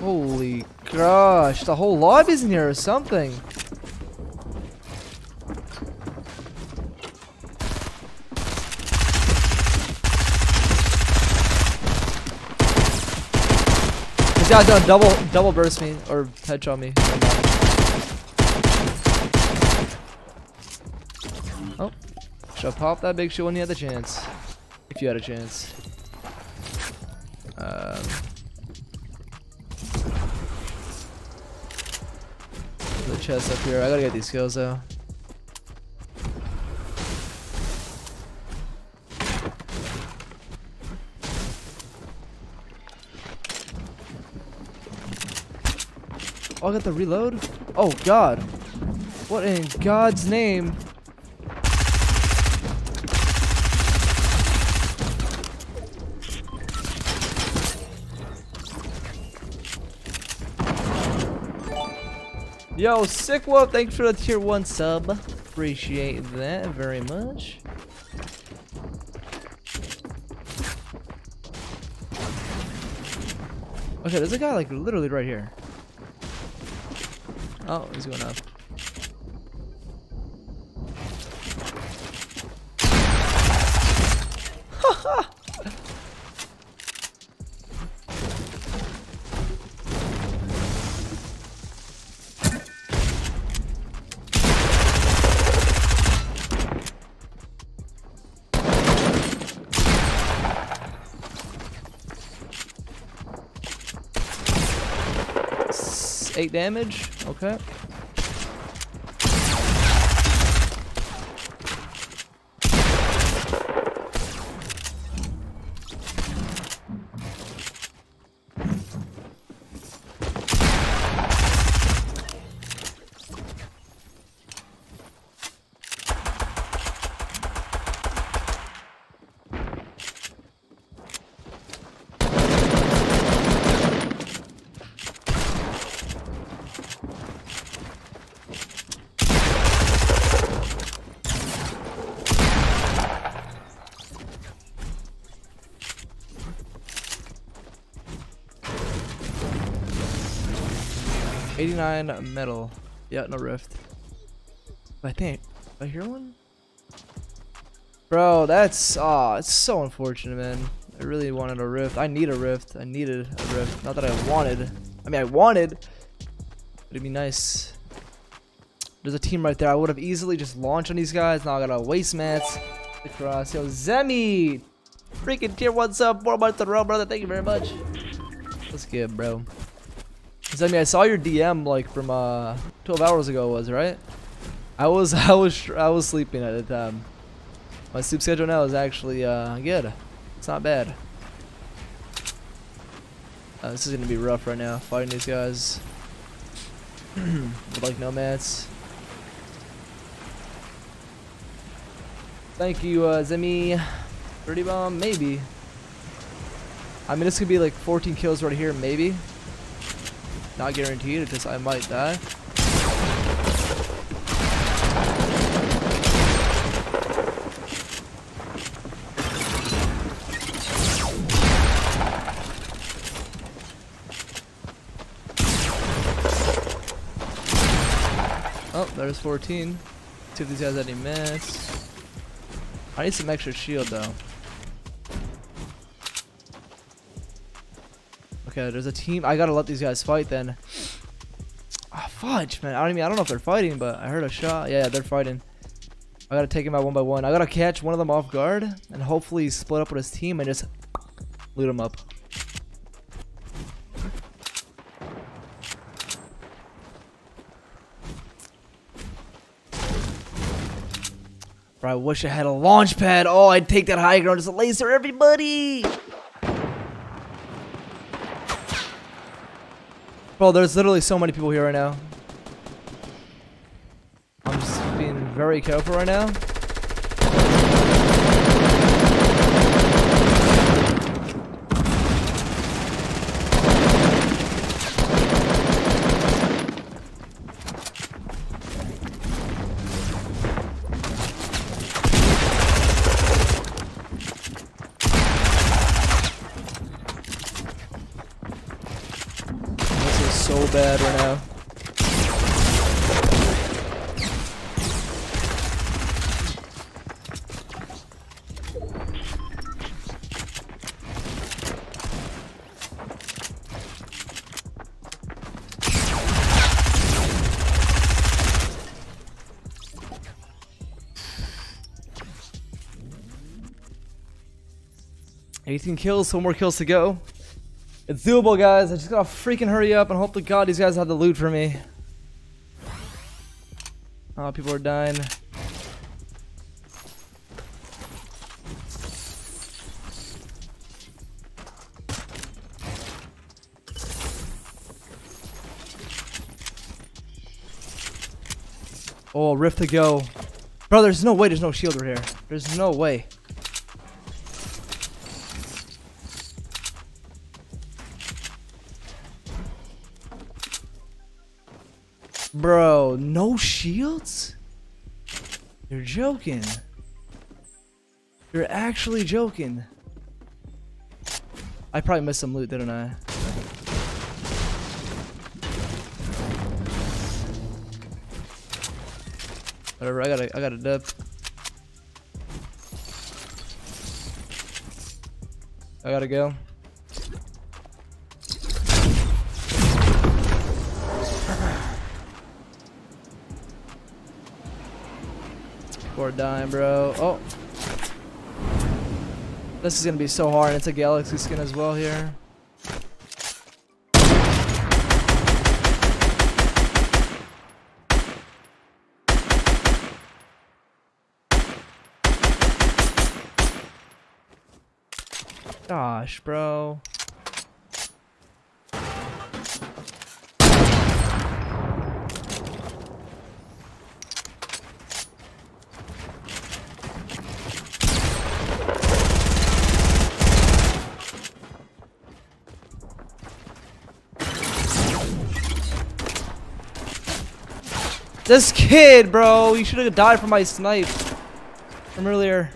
Holy gosh, the whole lobby's in here or something. This guy's gonna double double burst me or headshot me. Oh, should have popped that big shit when you had the chance. If you had a chance. The chest up here. I gotta get these kills though. Oh, I got the reload? Oh, God. What in God's name? Yo, sick wolf, thanks for the tier 1 sub. Appreciate that very much. Okay, there's a guy like literally right here. Oh, he's going up. Eight damage. Okay. Eighty-nine metal. Yeah, no rift. I think. I hear one. Bro, that's ah, it's so unfortunate, man. I really wanted a rift. I need a rift. I needed a rift. Not that I wanted. I mean, I wanted. It'd be nice. There's a team right there. I would have easily just launched on these guys. Now I got a waste mats across. Yo, Zemi! Freaking tier What's up? four months in a row, brother. Thank you very much. Let's get, bro. Zemi, I saw your DM like from uh 12 hours ago, was right? I was, I was, I was sleeping at the time. My sleep schedule now is actually uh good. It's not bad. Uh, this is gonna be rough right now, fighting these guys. With like nomads. Thank you, uh, Zemi. 30 bomb, maybe. I mean, this could be like 14 kills right here, maybe. Not guaranteed, because I might die. Oh, there's 14. See if these guys have any mats. I need some extra shield though. There's a team. I gotta let these guys fight then. Ah, fudge, man. I don't even. I don't know if they're fighting, but I heard a shot. Yeah, they're fighting. I gotta take him out one by one. I gotta catch one of them off guard and hopefully split up with his team and just loot him up. Bro, I wish I had a launch pad. Oh, I'd take that high ground just laser everybody. Bro, there's literally so many people here right now. I'm just being very careful right now. 18 kills, one more kills to go. It's doable, guys. I just gotta freaking hurry up and hope to God these guys have the loot for me. Oh, people are dying. Oh, rift to go. Bro, there's no way there's no shield right here. There's no way. Bro, no shields? You're joking. You're actually joking. I probably missed some loot, didn't I? Whatever, I gotta, I gotta dip. I gotta go. Poor dying, bro. Oh. This is gonna be so hard. It's a galaxy skin as well here. Gosh, bro. This kid, bro, you should have died from my snipe from earlier.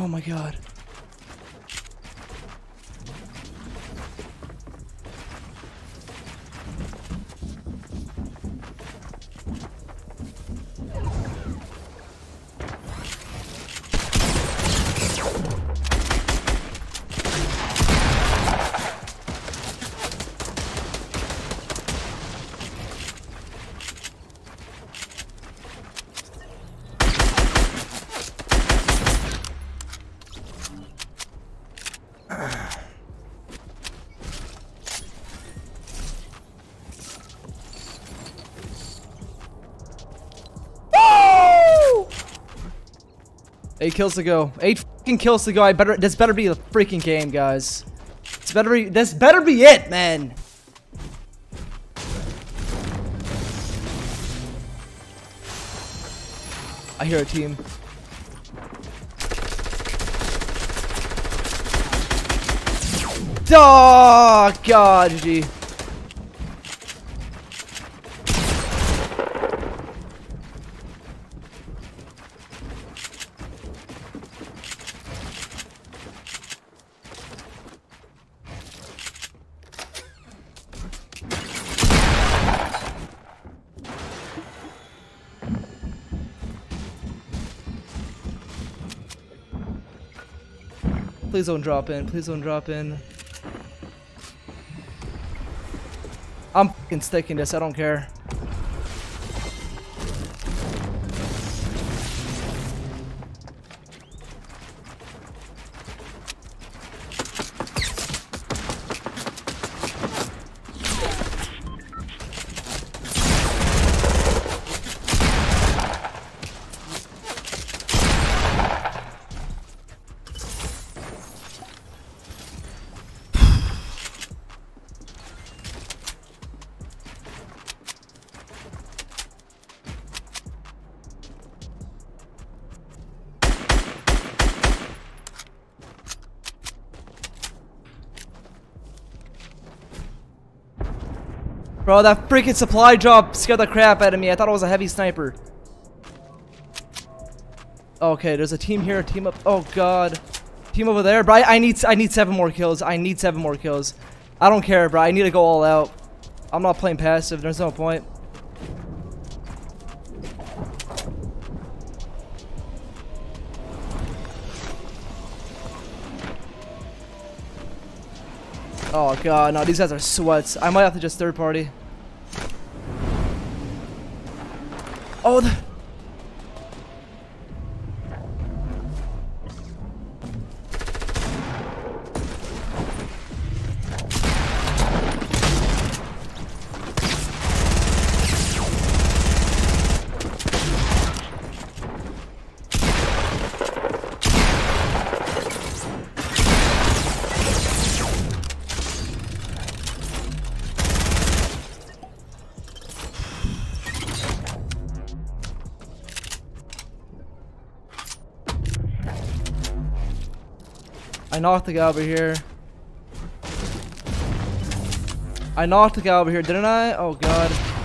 Oh my god. Eight kills to go. Eight fucking kills to go. I better. This better be the freaking game, guys. This better be. This better be it, man. I hear a team. Oh, God, GG. Please don't drop in. Please don't drop in. I'm fucking sticking this. I don't care. Bro, that freaking supply drop scared the crap out of me. I thought it was a heavy sniper. Okay, there's a team here, a team up. Oh god. Team over there, bro. I, need I need seven more kills. I need seven more kills. I don't care, bro. I need to go all out. I'm not playing passive. There's no point. Oh god, no, these guys are sweats. I might have to just third party. Oh, the I knocked the guy over here. I knocked the guy over here, didn't I? Oh god.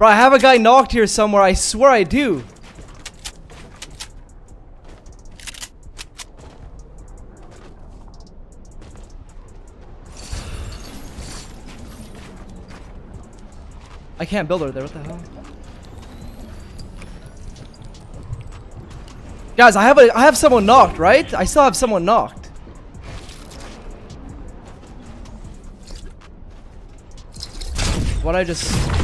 Bro, I have a guy knocked here somewhere. I swear I do. I can't build her there. What the hell? Guys, I have a I have someone knocked, right? I still have someone knocked. What I just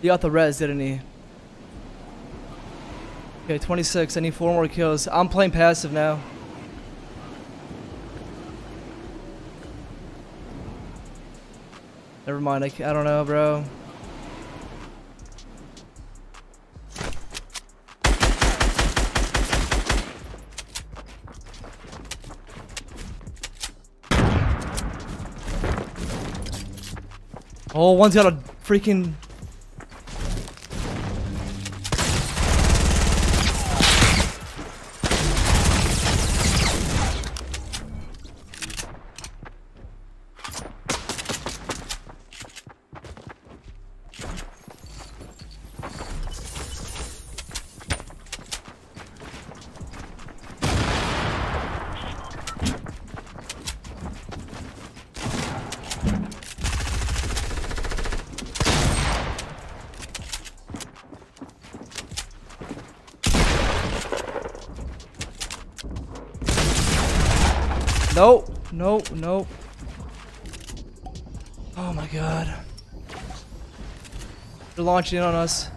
He got the res, didn't he? Okay, 26. I need four more kills. I'm playing passive now. Never mind. I, I don't know, bro. Oh, one's got a freaking Nope. Nope. Nope. Oh my god. They're launching on us.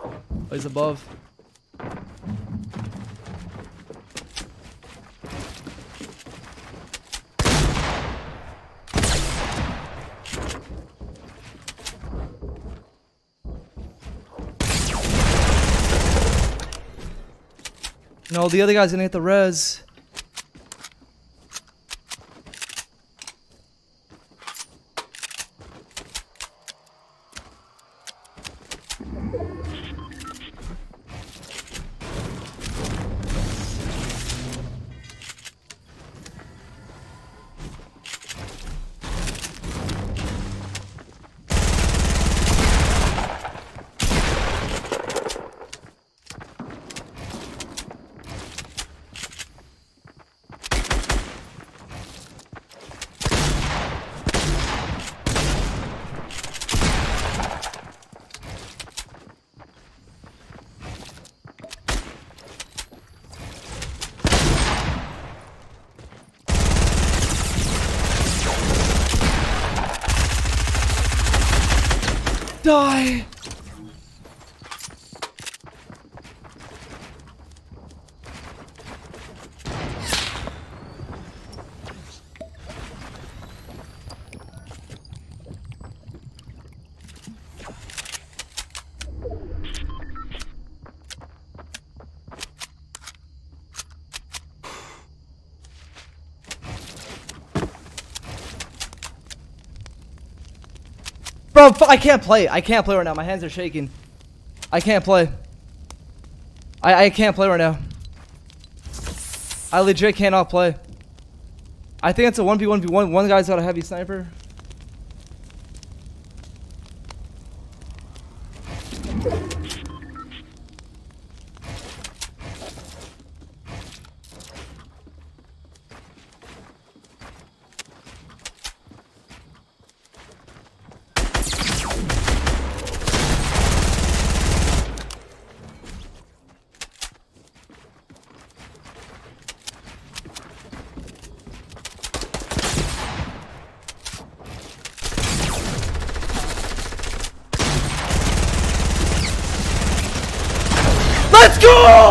Oh, he's above. The other guy's gonna hit the res. Die! Bro, I can't play. I can't play right now. My hands are shaking. I can't play. I, I can't play right now. I legit cannot play. I think it's a 1v1v1. One guy's got a heavy sniper. Go!